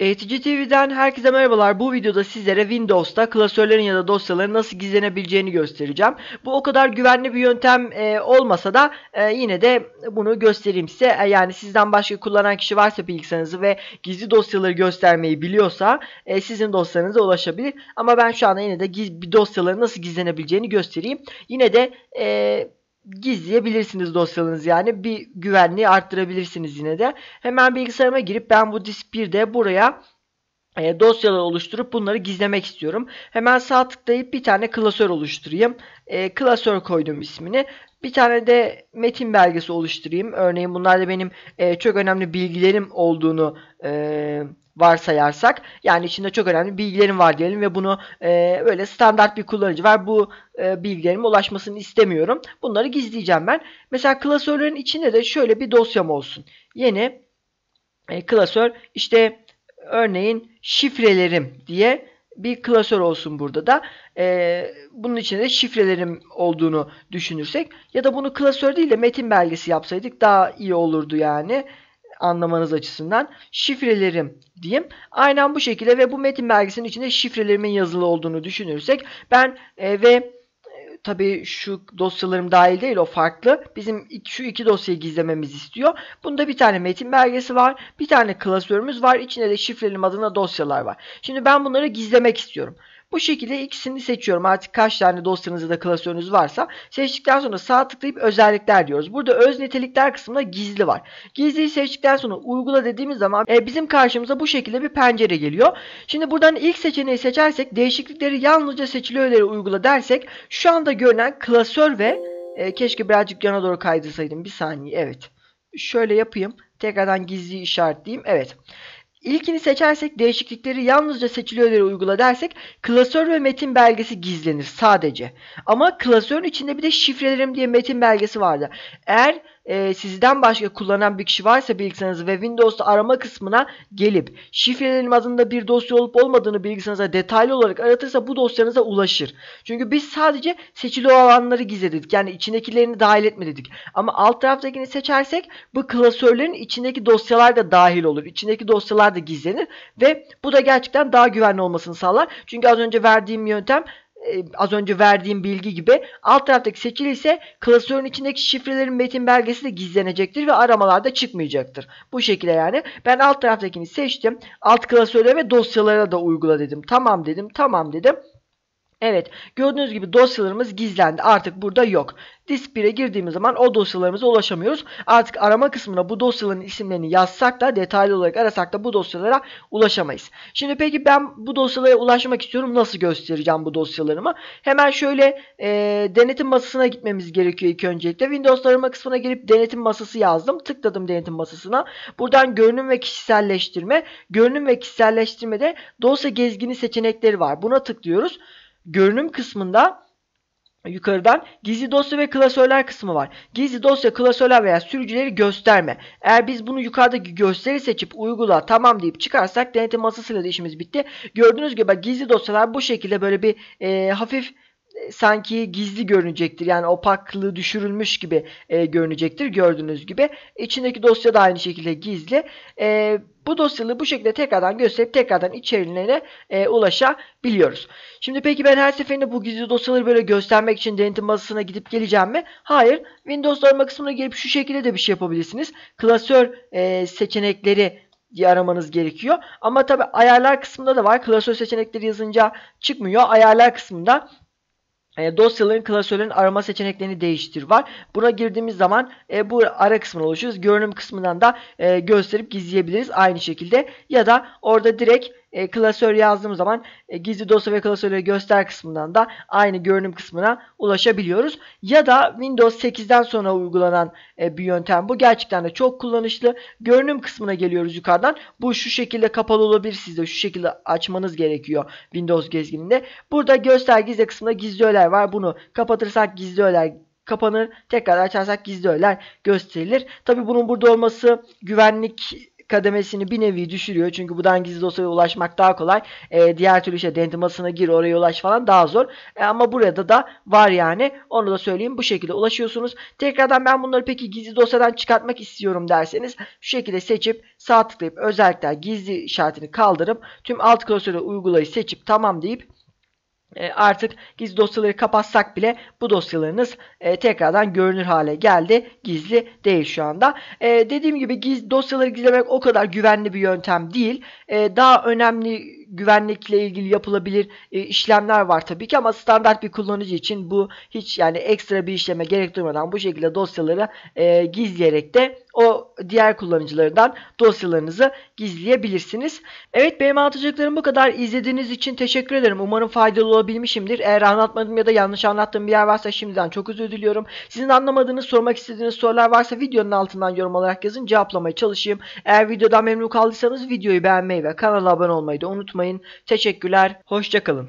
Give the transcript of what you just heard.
Eğitici TV'den herkese merhabalar. Bu videoda sizlere Windows'ta klasörlerin ya da dosyaların nasıl gizlenebileceğini göstereceğim. Bu o kadar güvenli bir yöntem e, olmasa da e, yine de bunu göstereyim size. E, yani sizden başka kullanan kişi varsa bilgisayarınızı ve gizli dosyaları göstermeyi biliyorsa e, sizin dosyalarınıza ulaşabilir. Ama ben şu anda yine de giz, dosyaların nasıl gizlenebileceğini göstereyim. Yine de e, gizleyebilirsiniz dosyalarınızı yani bir güvenliği arttırabilirsiniz yine de. Hemen bilgisayarıma girip ben bu disk 1'de buraya e, dosyalar oluşturup bunları gizlemek istiyorum. Hemen sağ tıklayıp bir tane klasör oluşturayım. E, klasör koydum ismini. Bir tane de metin belgesi oluşturayım. Örneğin bunlarda benim e, çok önemli bilgilerim olduğunu e, varsayarsak yani içinde çok önemli bilgilerim var diyelim ve bunu e, böyle standart bir kullanıcı var. Bu e, bilgilerime ulaşmasını istemiyorum. Bunları gizleyeceğim ben. Mesela klasörlerin içinde de şöyle bir dosyam olsun. Yeni e, klasör işte örneğin şifrelerim diye bir klasör olsun burada da. Ee, bunun içinde de şifrelerim olduğunu düşünürsek ya da bunu klasör değil de metin belgesi yapsaydık daha iyi olurdu yani anlamanız açısından şifrelerim diyeyim. Aynen bu şekilde ve bu metin belgesinin içinde şifrelerimin yazılı olduğunu düşünürsek ben e, ve tabii şu dosyalarım dahil değil o farklı. Bizim şu iki dosyayı gizlememizi istiyor. Bunda bir tane metin belgesi var. Bir tane klasörümüz var. İçinde de şifrelim adına dosyalar var. Şimdi ben bunları gizlemek istiyorum. Bu şekilde ikisini seçiyorum. Artık kaç tane dosyanızda da klasörünüz varsa seçtikten sonra sağ tıklayıp özellikler diyoruz. Burada öz nitelikler kısmında gizli var. Gizliyi seçtikten sonra uygula dediğimiz zaman e, bizim karşımıza bu şekilde bir pencere geliyor. Şimdi buradan ilk seçeneği seçersek değişiklikleri yalnızca seçiliyorları uygula dersek şu anda görünen klasör ve e, keşke birazcık yana doğru kaydırsaydım. Bir saniye evet. Şöyle yapayım. Tekrardan gizli işaretleyeyim. Evet. İlkini seçersek değişiklikleri yalnızca seçiliyorları uygula dersek klasör ve metin belgesi gizlenir sadece. Ama klasörün içinde bir de şifrelerim diye metin belgesi vardı. Eğer e, sizden başka kullanan bir kişi varsa bilgisayarınızı ve Windows'ta arama kısmına gelip şifrelerim adında bir dosya olup olmadığını bilgisayarınıza detaylı olarak aratırsa bu dosyanıza ulaşır. Çünkü biz sadece seçili olanları gizledik. Yani içindekilerini dahil etmedik. Ama alt taraftakini seçersek bu klasörlerin içindeki dosyalar da dahil olur. İçindeki dosyalar da gizlenir ve bu da gerçekten daha güvenli olmasını sağlar. Çünkü az önce verdiğim yöntem az önce verdiğim bilgi gibi alt taraftaki seçili ise klasörün içindeki şifrelerin metin belgesi de gizlenecektir ve aramalarda çıkmayacaktır. Bu şekilde yani. Ben alt taraftakini seçtim. Alt klasöre ve dosyalara da uygula dedim. Tamam dedim. Tamam dedim. Evet gördüğünüz gibi dosyalarımız gizlendi. Artık burada yok. Disk 1'e girdiğimiz zaman o dosyalarımıza ulaşamıyoruz. Artık arama kısmına bu dosyaların isimlerini yazsak da detaylı olarak arasak da bu dosyalara ulaşamayız. Şimdi peki ben bu dosyalara ulaşmak istiyorum. Nasıl göstereceğim bu dosyalarımı? Hemen şöyle e, denetim masasına gitmemiz gerekiyor ilk öncelikle. Windows arama kısmına girip denetim masası yazdım. Tıkladım denetim masasına. Buradan görünüm ve kişiselleştirme. Görünüm ve kişiselleştirmede dosya gezgini seçenekleri var. Buna tıklıyoruz görünüm kısmında yukarıdan gizli dosya ve klasörler kısmı var. Gizli dosya, klasörler veya sürücüleri gösterme. Eğer biz bunu yukarıdaki gösteri seçip uygula tamam deyip çıkarsak denetim masasıyla da işimiz bitti. Gördüğünüz gibi gizli dosyalar bu şekilde böyle bir e, hafif sanki gizli görünecektir. Yani opaklığı düşürülmüş gibi e, görünecektir gördüğünüz gibi. İçindeki dosya da aynı şekilde gizli. E, bu dosyaları bu şekilde tekrardan gösterip tekrardan içerilerine e, ulaşabiliyoruz. Şimdi peki ben her seferinde bu gizli dosyaları böyle göstermek için denetim masasına gidip geleceğim mi? Hayır. Windows arama kısmına gelip şu şekilde de bir şey yapabilirsiniz. Klasör e, seçenekleri aramanız gerekiyor. Ama tabi ayarlar kısmında da var. Klasör seçenekleri yazınca çıkmıyor. Ayarlar kısmında e, dosyaların klasörlerin arama seçeneklerini değiştir var. Buna girdiğimiz zaman e, bu ara kısmını oluşuyoruz. Görünüm kısmından da e, gösterip gizleyebiliriz aynı şekilde. Ya da orada direkt e, klasör yazdığım zaman e, gizli dosya ve klasörleri göster kısmından da aynı görünüm kısmına ulaşabiliyoruz. Ya da Windows 8'den sonra uygulanan e, bir yöntem bu. Gerçekten de çok kullanışlı. Görünüm kısmına geliyoruz yukarıdan. Bu şu şekilde kapalı olabilir sizde. Şu şekilde açmanız gerekiyor Windows gezgininde. Burada göster gizli kısmında gizli öğeler var. Bunu kapatırsak gizli öğeler kapanır. Tekrar açarsak gizli öğeler gösterilir. Tabi bunun burada olması güvenlik kademesini bir nevi düşürüyor. Çünkü buradan gizli dosyaya ulaşmak daha kolay. E, diğer türlü işte dentimasına gir oraya ulaş falan daha zor. E, ama burada da var yani. Onu da söyleyeyim. Bu şekilde ulaşıyorsunuz. Tekrardan ben bunları peki gizli dosyadan çıkartmak istiyorum derseniz şu şekilde seçip sağ tıklayıp özellikler gizli işaretini kaldırıp tüm alt klasörü uygulayı seçip tamam deyip artık gizli dosyaları kapatsak bile bu dosyalarınız e, tekrardan görünür hale geldi. Gizli değil şu anda. E, dediğim gibi giz, dosyaları gizlemek o kadar güvenli bir yöntem değil. E, daha önemli güvenlikle ilgili yapılabilir e, işlemler var tabii ki ama standart bir kullanıcı için bu hiç yani ekstra bir işleme gerektirmeden bu şekilde dosyaları e, gizleyerek de o diğer kullanıcılardan dosyalarınızı gizleyebilirsiniz. Evet benim anlatacaklarım bu kadar. İzlediğiniz için teşekkür ederim. Umarım faydalı olabilmişimdir. Eğer anlatmadım ya da yanlış anlattığım bir yer varsa şimdiden çok özür diliyorum. Sizin anlamadığınız, sormak istediğiniz sorular varsa videonun altından yorum olarak yazın. Cevaplamaya çalışayım. Eğer videodan memnun kaldıysanız videoyu beğenmeyi ve kanala abone olmayı da unutmayın. Teşekkürler. Hoşçakalın.